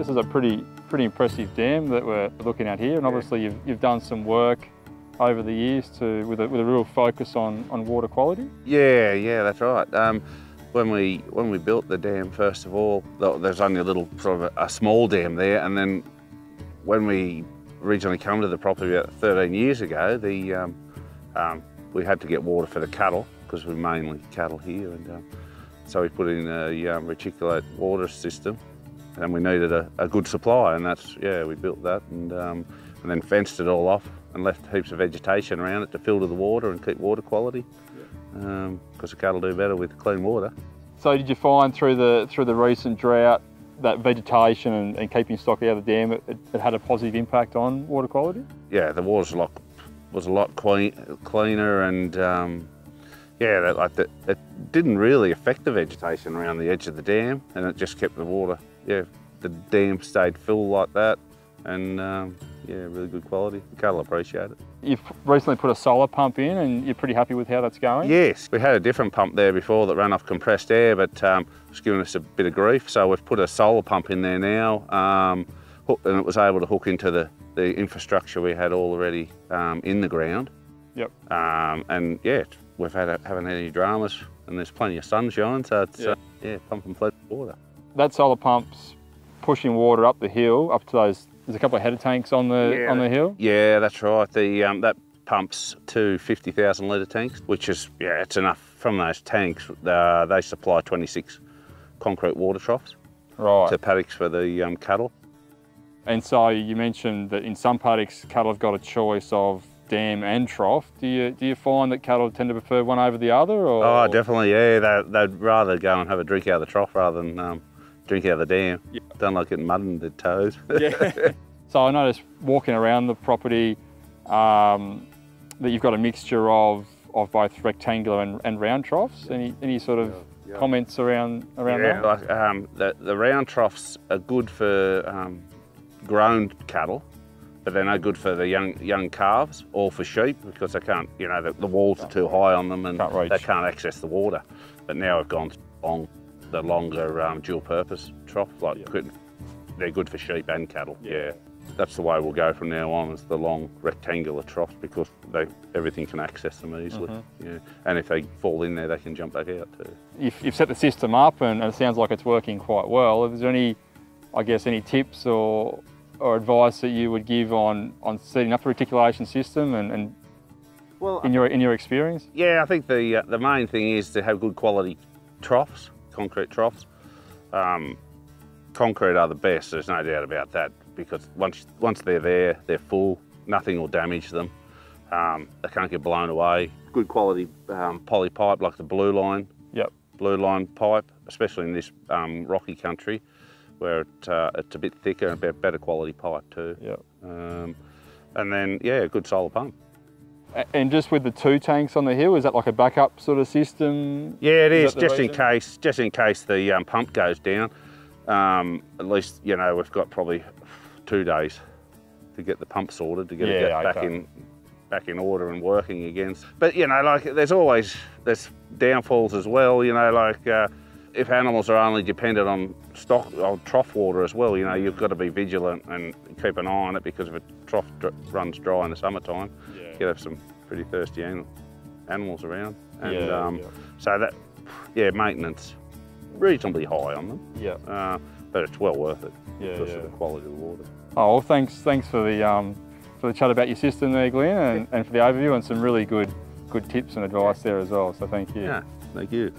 This is a pretty pretty impressive dam that we're looking at here, and obviously you've, you've done some work over the years to with a, with a real focus on, on water quality. Yeah, yeah, that's right. Um, when we when we built the dam, first of all, there's only a little sort of a, a small dam there, and then when we originally came to the property about 13 years ago, the um, um, we had to get water for the cattle because we're mainly cattle here, and um, so we put in a um, reticulate water system, and we needed a, a, good supply, and that's yeah, we built that, and um, and then fenced it all off and left heaps of vegetation around it to filter the water and keep water quality, because um, the cattle do better with clean water. So did you find through the through the recent drought that vegetation and, and keeping stock out of the dam, it, it, had a positive impact on water quality? Yeah, the water's a lot was a lot clean, cleaner and um, yeah, that, like that, it didn't really affect the vegetation around the edge of the dam and it just kept the water, yeah, the dam stayed full like that and um, yeah, really good quality. The cattle appreciate it. You've recently put a solar pump in and you're pretty happy with how that's going? Yes, we had a different pump there before that ran off compressed air but um, it's given us a bit of grief so we've put a solar pump in there now um, and it was able to hook into the, the infrastructure we had already um, in the ground. Yep. Um, and yeah, we've had haven't had any dramas and there's plenty of sunshine so it's uh, yeah, pumping plenty of water. That solar pump's pushing water up the hill up to those there's a couple of header tanks on the yeah. on the hill. Yeah, that's right. The um, that pumps two 50,000 litre tanks, which is yeah, it's enough from those tanks. Uh, they supply 26 concrete water troughs right. to paddocks for the um, cattle. And so you mentioned that in some paddocks, cattle have got a choice of dam and trough. Do you do you find that cattle tend to prefer one over the other? Or? Oh, definitely. Yeah, they, would rather go and have a drink out of the trough rather than um, drink out of the dam. Yep. Don't like getting mud in the toes. yeah. So I noticed walking around the property um, that you've got a mixture of, of both rectangular and, and round troughs. Any, any sort of yeah, yeah. comments around, around yeah, that? Like, um, the, the round troughs are good for um, grown cattle, but they're no good for the young young calves or for sheep because they can't, you know, the, the walls are too high on them and can't they can't access the water. But now I've gone long, the longer um, dual purpose trough, like yeah. they're good for sheep and cattle, yeah. That's the way we'll go from now on, is the long rectangular troughs because they, everything can access them easily. Mm -hmm. Yeah. And if they fall in there, they can jump back out too. You've, you've set the system up and, and, it sounds like it's working quite well. Is there any, I guess, any tips or, or advice that you would give on, on setting up a reticulation system and, and well, in your, in your experience? Yeah, I think the, uh, the main thing is to have good quality troughs, concrete troughs. Um, concrete are the best, there's no doubt about that because once, once they're there, they're full, nothing will damage them. Um, they can't get blown away. Good quality um, poly pipe like the blue line. Yep. Blue line pipe, especially in this um, rocky country where it, uh, it's a bit thicker and better quality pipe too. Yep. Um, and then, yeah, a good solar pump. And just with the two tanks on the hill, is that like a backup sort of system? Yeah, it is, is just reason? in case, just in case the um, pump goes down. Um, at least, you know, we've got probably two days to get the pump sorted, to get yeah, it get back in back in order and working again. But you know, like there's always there's downfalls as well. You know, like uh, if animals are only dependent on stock or trough water as well, you know, you've got to be vigilant and keep an eye on it because if a trough dr runs dry in the summertime, yeah. you have some pretty thirsty animals around. And yeah, um, yeah. so that, yeah, maintenance reasonably high on them. Yeah. Uh, but it's well worth it yeah, because yeah. of the quality of the water. Oh, well, thanks, thanks for the um, for the chat about your system there, Glenn, and, and for the overview and some really good good tips and advice there as well. So thank you. Yeah, thank you.